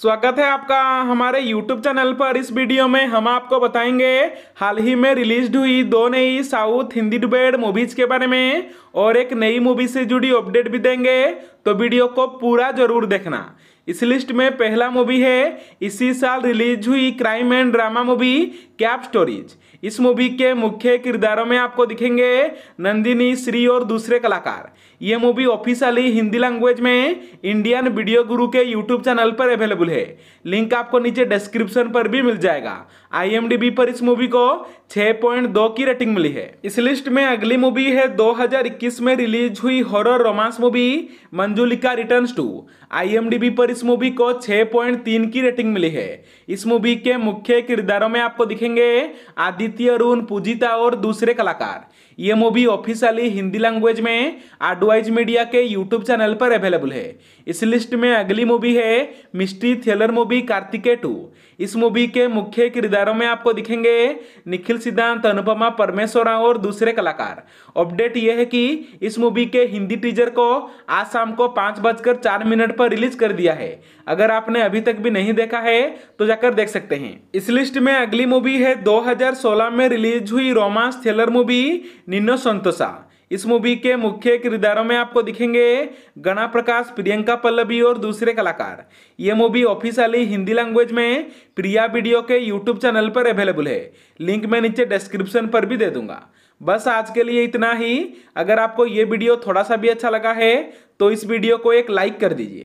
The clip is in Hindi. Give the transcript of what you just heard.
स्वागत है आपका हमारे YouTube चैनल पर। इस वीडियो में हम आपको बताएँगे, हाल ही में रिलीज़ हुई दो नई साउथ हिंदी डुबेड मूवीज़ के बारे में और एक नई मूवी से जुड़ी अपडेट भी देंगे तो वीडियो को पूरा ज़रूर देखना। इस लिस्ट में पहला मूवी है, इसी साल रिलीज़ हुई crime and drama movie cap stories. इस मूवी के मुख्य किरदारों में आपको दिखेंगे नंदिनी, श्री और दूसरे कलाकार। ये मूवी ऑफिशियली हिंदी लैंग्वेज में इंडियन वीडियो गुरु के यूट्यूब चैनल पर अवेलेबल है। लिंक आपको नीचे डिस्क्रिप्शन पर भी मिल जाएगा। आई पर इस मूवी को 6.2 की रेटिंग मिली है। इस लिस्ट में अगली मूवी है 2021 में रिलीज़ हुई horror romance movie Manjulika returns two आई पर इस मूवी को 6.3 की रेटिंग मिली है। इस मूवी के मुख्य किरदारों में आपको दिखेंगे आदित्य, अरुण, पूजिता और दूसरे कलाकार। ये मूवी ऑफिशियली हिंदी लैंग्वेज में आडवाइज मीडिया के यूट्यूब चैनल पर अवेलेबल है। इस लिस्ट में अगली मूवी है mystery thriller movie Karthikeya two. इस मूवी के मुख्य किरदारों में आपको दिखेंगे निखिल सिद्धांत, अनुपमा परमेश्वरा और दूसरे कलाकार। अपडेट यह है कि इस मूवी के हिंदी टीजर को आज शाम को पाँच बजकर चार मिनट पर रिलीज़ कर दिया है। अगर आपने अभी तक भी नहीं देखा है तो जाकर देख सकते हैं। इस लिस्ट में अगली मूवी है 2016 में रिलीज़ हुई romance thriller movie Ninno Santosha. इस मूवी के मुख्य किरदारों में आपको दिखेंगे गणा प्रकाश, प्रियंका पल्लवी और दूसरे कलाकार। ये मूवी ऑफिशियली हिंदी लैंग्वेज में प्रिया वीडियो के यूट्यूब चैनल पर अवेलेबल है। लिंक मैं नीचे डिस्क्रिप्शन पर भी दे दूँगा। बस आज के लिए इतना ही। अगर आपको ये वीडियो थोड़ा सा भी अच्छा लगा है तो इस वीडियो को एक लाइक कर दीजिए।